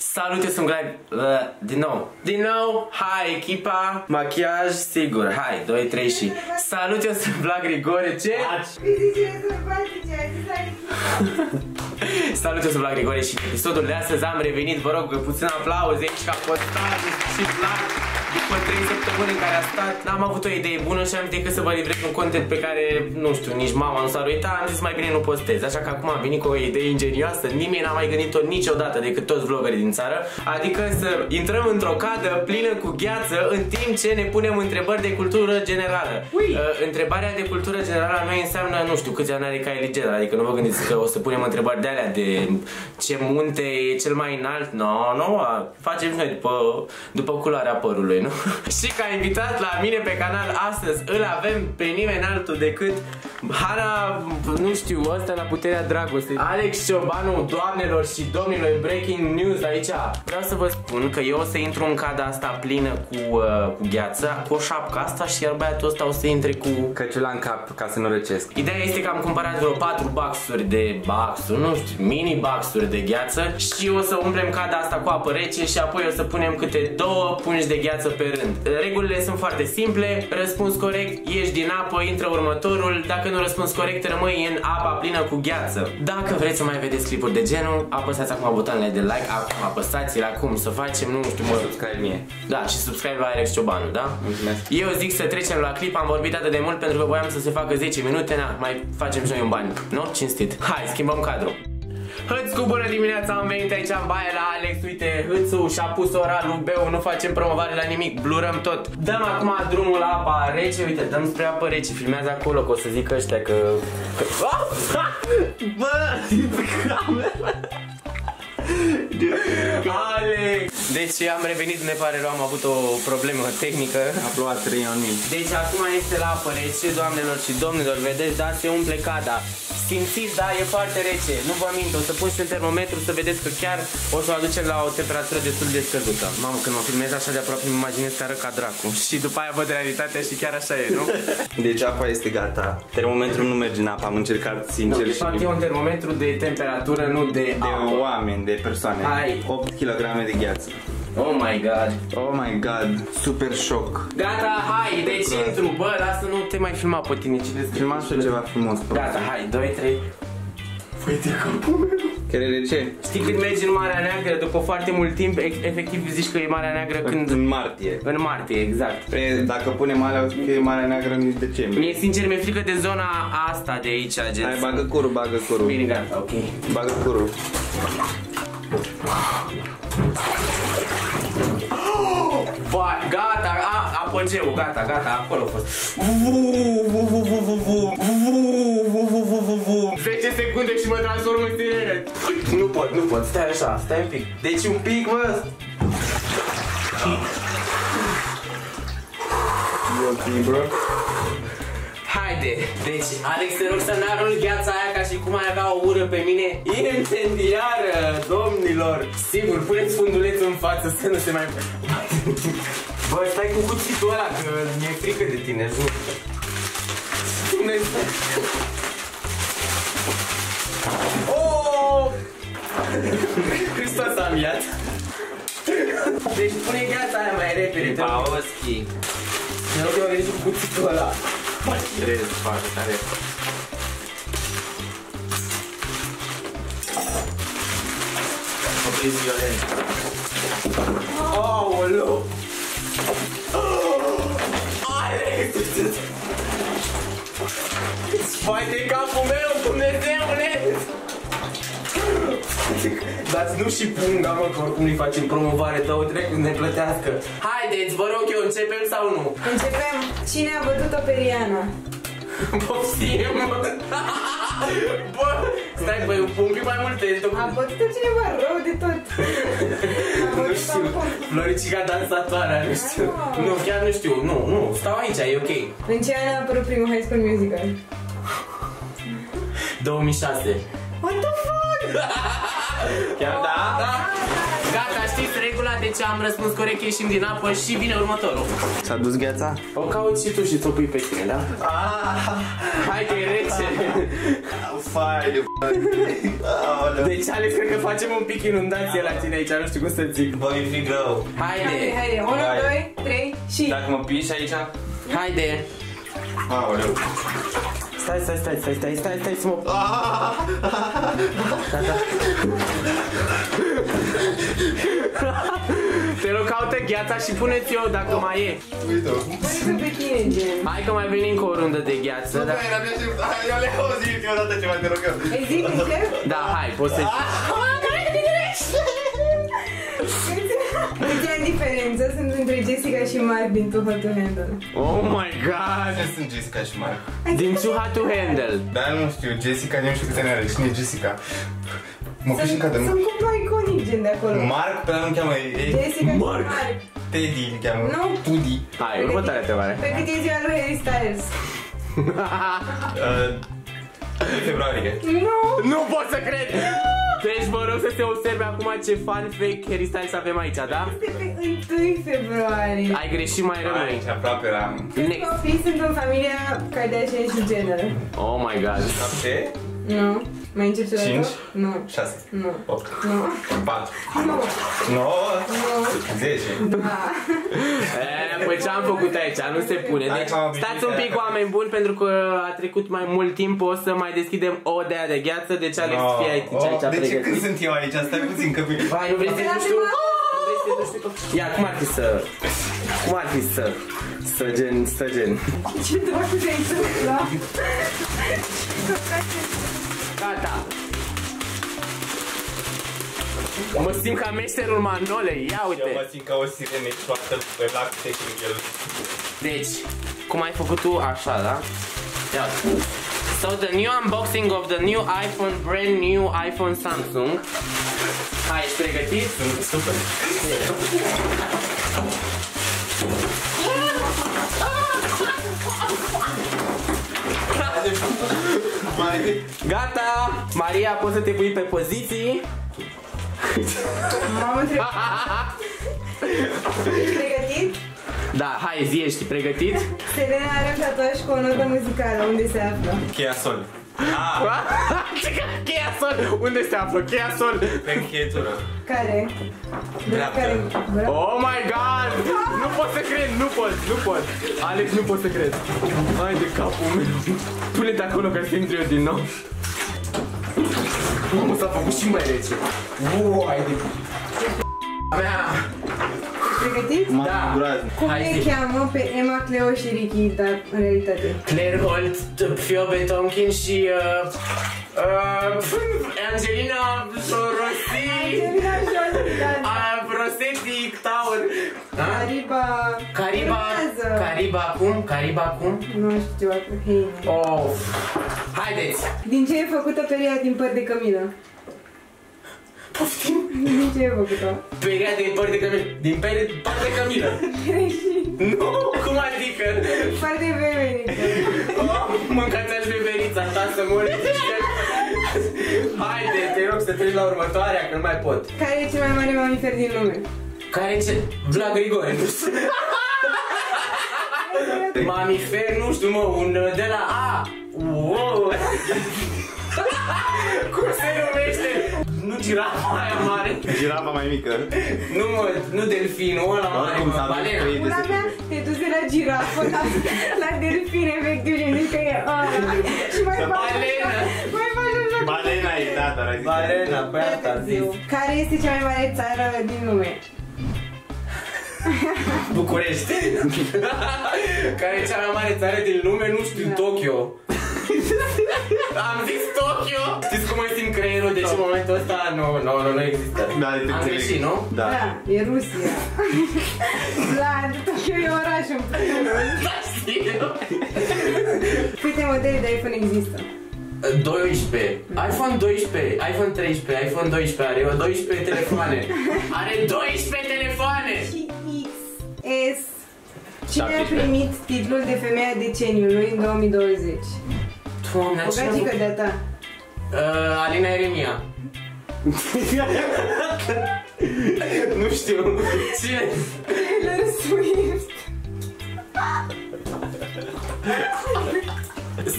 Salut, eu sunt Glai, uh, din nou, din nou, hai echipa, machiaj, sigur, hai, 2, 3 și Salut, eu sunt Vlad Grigore, ce? Salut, eu sunt Vlad Grigore și în episodul de astăzi am revenit, vă rog, puțin aplauze aici ca postat și Vlad după 3 săptămâni în care a stat, n-am avut o idee bună și am decât să vă livrez un content pe care, nu știu, nici mama nu s-ar uita, am zis mai bine nu postez. Așa că acum am venit cu o idee ingenioasă, nimeni n-a mai gândit-o niciodată decât toți vloggerii din țară, adică să intrăm într-o cadă plină cu gheață în timp ce ne punem întrebări de cultură generală. Uh, întrebarea de cultură generală noi înseamnă, nu știu, câți ani are Kylie Jenner, adică nu vă gândiți că o să punem întrebări de alea de ce munte e cel mai înalt, no, no, facem noi după, după culoarea părului, nu? Și ca invitat la mine pe canal astăzi îl avem pe nimeni altul decât Hana, nu știu, ăsta la puterea dragostei Alex Ciobanu, doamnelor și domnilor, breaking news aici Vreau să vă spun că eu o să intru în cada asta plină cu, uh, cu gheață, cu o șapcă asta și iar băiatul ăsta o să intre cu... Căciula în cap ca să nu răcesc. Ideea este că am cumpărat vreo 4 baxuri de baxuri, nu știu, mini baxuri de gheață și o să umplem cada asta cu apă rece și apoi o să punem câte două pungi de gheață pe rând. Regulile sunt foarte simple, răspuns corect, ieși din apă, intră următorul, dacă nu răspuns corect, rămâi în apa plină cu gheață. Dacă vreți să mai vedeți clipuri de genul, apăsați acum butonele de like, acum apăsați-l acum să facem, nu știu, mă... Subscribe mie. Da, și subscribe la Alex Ciobanu, da? Mulțumesc. Eu zic să trecem la clip, am vorbit atât de mult pentru că voiam să se facă 10 minute, na, mai facem și noi un bani, nu? Cinstit. Hai, schimbăm cadrul. Hăț cu bună dimineața, am venit aici în baie la Alex, uite, Hățu și-a pus oralul beu, nu facem promovare la nimic, blurăm tot. Dăm acum drumul la apa rece, uite, dăm spre apă rece, filmează acolo, că o să zic ăștia că... că... Ah! Bă, camera! Alex! Deci am revenit, ne pare rău, am avut o problemă tehnică. A plouat 3 ani. Deci acum este la apă rece, doamnelor și domnilor, vedeți, da, se umple cada. Simțiți, da, e foarte rece, nu vă mint, o să pun și un termometru să vedeți că chiar o să o aducem la o temperatură destul de scăzută. Mamă, când mă filmez așa de aproape, îmi imaginez că ară ca dracu. Și după aia văd realitatea și chiar așa e, nu? Deci apa este gata. Termometrul nu merge în apă, am încercat sincer de și fapt e un termometru de temperatură, nu de de apă. oameni, de persoane. Hai. 8 kg de gheață. Oh my god. Oh my god, super șoc. Gata, hai, deci intru, bă, lasă, nu te mai filma pe tine, citesc. Filmați și ceva frumos. pe Gata, hai, 2, 3. Uite capul meu. Care de ce? Știi când mergi în Marea Neagră, după foarte mult timp, e- efectiv zici că e Marea Neagră când... În martie. În martie, exact. Pe, dacă punem alea, o să fie Marea Neagră în decembrie. Mie sincer mi-e frică de zona asta de aici, gen. Hai, bagă curul, bagă curul. Bine, gata, ok. Bagă curul. Ba, gata, a, apogeul, gata, gata, acolo a fost. 10 secunde și mă transform în sirene. Nu pot, nu pot, stai așa, stai un pic. Deci un pic, mă. E ok, bro? Haide, deci Alex te rog să n-arunci gheața aia ca și cum ai avea o ură pe mine Incendiară, domnilor Sigur, puneți fundulețul în față să nu se mai... Bă, stai cu cuțitul ăla, că mi-e frică de tine, jur Dumnezeu. Oh! Hristos a miat Deci pune gheața aia mai repede te rog. Paoschi. Te rog, eu am venit cu cuțitul ăla Trebuie să facă tare. Opriți violent. Aoleu! Alex! Spai de capul meu, Dumnezeule! Dați nu și punga, mă, că oricum nu-i facem promovare, dă-o drept ne plătească. Haideți, vă rog eu, începem sau nu? Începem. Cine a bătut-o pe Riana? Poftim! Bă, stai, băi, un pic mai multe. A bătut-o cineva rău de tot. A Nu bătut-o știu, acum. Floricica dansatoarea, nu știu Ah. Nu, chiar nu știu, nu, nu, stau aici, e ok În ce an a apărut primul High School Musical? 2006 What the fuck? Chiar da? Da Gata, știți regula, deci am răspuns corect, ieșim din apă și vine următorul. S-a dus gheața? O cauți și tu și ți-o pui pe tine, da? Hai că e rece. Fai de Deci, Alex, cred că facem un pic inundație la tine aici, nu știu cum să zic. Bă, mi fi greu. Haide, Haide, haide. 1, Hai. 2, 3 și... Dacă mă piși aici? haide. Aoleu. Stai, stai, stai, stai, stai, stai, stai să mă... Te rog, caută gheața și puneți eu dacă mai e. Uite-o. Pune pe tine, gen. Hai că mai venim cu o rundă de gheață, da? Eu le auzit eu dată ceva, te rog eu. Îi zic încep? Da, hai, poți să... Uite diferență sunt între Jessica și Mark din Too Hot to Handle. Oh my god! Cine sunt Jessica și Mark? Din Too Hot to Handle. Da, nu știu, Jessica, nu știu câte ani are. Cine e Jessica? Mă piși în Sunt, cadă. sunt cumva iconic gen de acolo. Mark, pe ăla nu cheamă, e Jessica și Mark. Mark. Teddy, îl cheamă. Nu. Tudi. Hai, următoarea întrebare. Pe cât e ziua lui Harry Styles? Uh, februarie. Nu! Nu pot să cred! Deci vă rog să se observe acum ce fan fake Harry Styles avem aici, da? Este pe 1 februarie. Ai greșit mai rămâi. Aici, aproape eram. Câți Next. copii sunt în familia Kardashian și Jenner? Oh my god. 7, Nu. Mai încerci o dată? Cinci. Nu. 6, Nu. 8, Nu. 4, Nu. 9, Nu. 10. Da. E, păi ce am făcut aici? Nu se pune. Hai Deci că am obișnuit stați un pic aia. oameni buni pentru că a trecut mai mult timp. O să mai deschidem o dea de gheață. Deci Alex, fii aici, aici de ce când pregătit. sunt eu aici? Stai puțin că... Vai, nu vrei să te duci tu? Nu vrei să te duci tu? Ia, cum ar fi să... Cum ar fi să... Să gen, să gen. Ce dracu de întâmpla? Gata. Mă simt ca meșterul Manole, ia Eu uite. mă simt ca o sirene toată pe lapte când el... Deci, cum ai făcut tu așa, da? Ia uite. So the new unboxing of the new iPhone, brand new iPhone Samsung. Hai, ești pregătit? Sunt super. Mai Gata! Maria, poți să te pui pe poziții? M-am întrebat. Pregătit? Da, hai, zi, ești pregătit? Selena are un tatuaj cu o notă muzicală. Unde se află? Cheia sol. Ah, Cheia sol! Unde se află? Cheia sol! pe încheietură. Care? De la Dreapta. care? Bra- Oh my god! Nu pot să cred, nu pot, nu pot. Alex, nu pot să cred. Hai de capul meu. Pune-te acolo ca să intri eu din nou. Mamă, s-a făcut și mai rece. Uai de... Mea. Pregătit? Da. Groaznic. Cum Hai le zi. cheamă pe Emma, Cleo și Ricky, dar în realitate? Claire Holt, Phoebe Tonkin și... Uh, uh, Angelina Rossi... Angelina Jolie, da. Uh, Rossetti Tower. Da? Cariba... Cariba... Urmează. Cariba cum? Cariba cum? Nu știu ceva cu Heine. Oh. Haideți! Din ce e făcută peria din păr de cămină? Poftim! Din ce e făcută? Peria de păr de cămină. Din pere păr de cămină. Greșit. Nu, cum adică? Păr de beberică. Oh, mâncați aș beberița ta să mori. Haide, te rog să treci la următoarea, că nu mai pot. Care e cel mai mare mamifer din lume? Care ce? Vlad Grigore. nu știu. Mamifer, nu știu mă, un de la A. Wow. Cum se numește? Nu girafa aia mare. Girafa mai mică. Nu mă, nu delfinul ăla mare, Oricum mă, s-a balena. văzut Una mea, te duci de la girafă la, la delfin, efectiv, și zici că e ăla. Și mai faci Balenă. Mai faci așa. Balena e, da, dar ai zis. Balena, pe asta am zis. Care este cea mai mare țară din lume? București. Care e cea mai mare țară din lume? Nu știu, Da. Tokyo. Am zis Tokyo! Știți cum îi simt creierul? Deci în momentul ăsta nu, nu, nu, nu există. Da, te Am înțeleg. greșit, nu? Da. Da, e Rusia. Vlad, Tokyo e oraș în primul Da, știu. Câte modele de iPhone există? 12. iPhone 12, iPhone 13, iPhone 12 are 12 telefoane. Are 12 telefoane! Și X, S. Cine a 17. primit titlul de femeia deceniului în 2020? Doamne, O ce gagică de-a ta. uh, Alina Eremia. Nu Nu știu. Cine? Taylor Swift.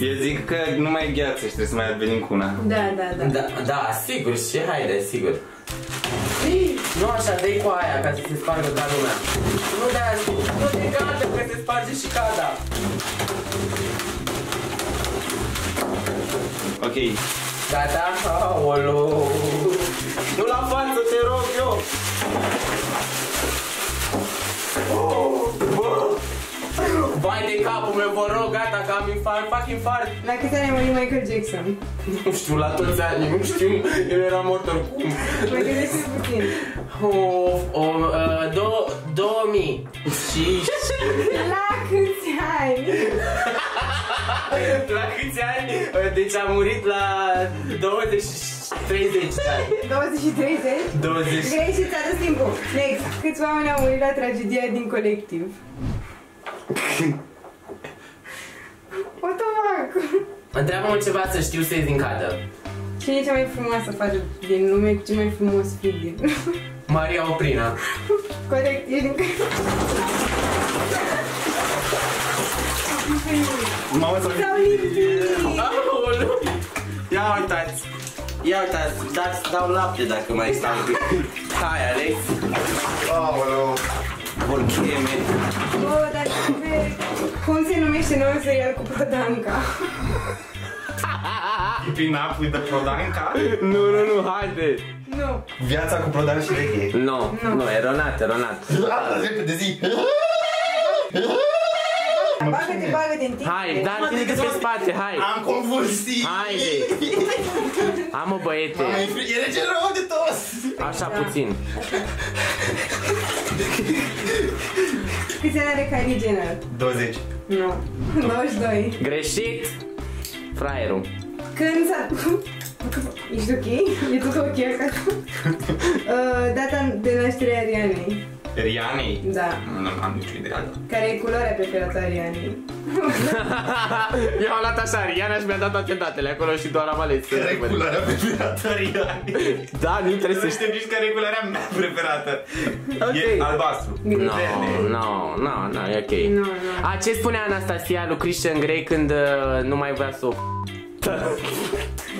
Eu zic că nu mai e gheață și trebuie să mai venim cu una. Da, da, da. Da, da, sigur, și haide, sigur. Nu așa, dă cu aia ca să se spargă ca lumea. Nu de aia, nu de gata că se sparge și cada. Ok. Gata? Aolo. Nu la față, te rog eu. Vai de capul meu, vă rog, gata, că am infart, fac infart. La câți ani a murit Michael Jackson? Nu știu, la toți ani, nu știu, el era mort oricum. Mai gândește puțin. O, o, uh, do, 2000 și La câți ani? la câți ani? Uh, Deci a murit la 20 30 de ani. 20 și 30? 20. Greșit, ți-a dus timpul. Next. Câți oameni au murit la tragedia din colectiv? What the fuck? Întreabă-mă ceva să știu să ies din cadă. Cine e cea mai frumoasă fată din lume cu cel mai frumos fiu din Maria Oprina. Corect, e din Mamă, să S-au lipit! Aoleu. Ia uitați. Ia uitați, dați, dau lapte dacă mai stau. Hai, Alex. Aoleu. Volcheme. Bă, dar ce vezi? Cum se numește noul serial cu Prodanca? Keeping up with the Prodanca. Nu, nu, nu, haide. Nu. Viața cu Prodan și Reghe. Nu, Nu. nu, eronat, eronat. Lasă, repede zi. Bagă-te, bagă-te în timp. Hai, da, tine pe spate, hai. Am convulsii. Haide. Am o băiete. Mamă, e fri- E rece rău de tos. Așa puțin. Câți ani are Kylie Jenner? 20. Nu. 22. Greșit. Fraierul. Când s-a... Ești ok? E tot ok acasă? uh, data de naștere a Arianei. Rianei? Da. Nu, nu am nicio idee. Care e culoarea preferată a Arianei? Eu am luat așa, Riana și mi-a dat toate datele acolo și doar am ales. Care e culoarea preferată a Rianei? Da, nu trebuie Să să știi. știu nici care e culoarea mea preferată. Ok. E albastru. No, Verde. no, no, no, e ok. Nu, nu. A, ce spunea Anastasia lui Christian Grey când uh, nu mai vrea să o...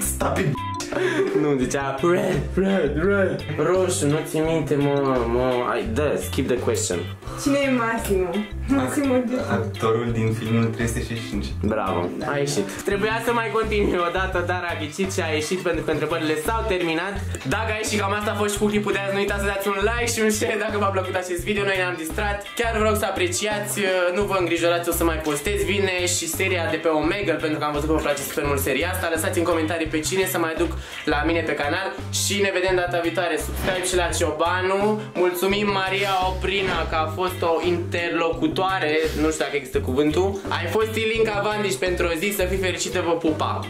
Stop it. Nu, zicea red, red, red. Roșu, nu ți minte, mă, mă. Ai, dă, skip the question. Cine e Massimo? Massimo de... Actorul din filmul 365. Bravo, a ieșit. Trebuia să mai continui o dată, dar a ghicit și a ieșit pentru că întrebările s-au terminat. Dacă a ieșit cam asta a fost și cu clipul de azi, nu uitați să dați un like și un share dacă v-a plăcut acest video. Noi ne-am distrat. Chiar vă rog să apreciați, nu vă îngrijorați, o să mai postez. Vine și seria de pe Omegle pentru că am văzut că vă place super mult seria asta. Lăsați în comentarii pe cine să mai duc la mine pe canal și ne vedem data viitoare. Subscribe și la Ciobanu. Mulțumim Maria Oprina că a fost o interlocutoare, nu știu dacă există cuvântul. Ai fost Ilinca Vandici pentru o zi, să fii fericită, vă pupa!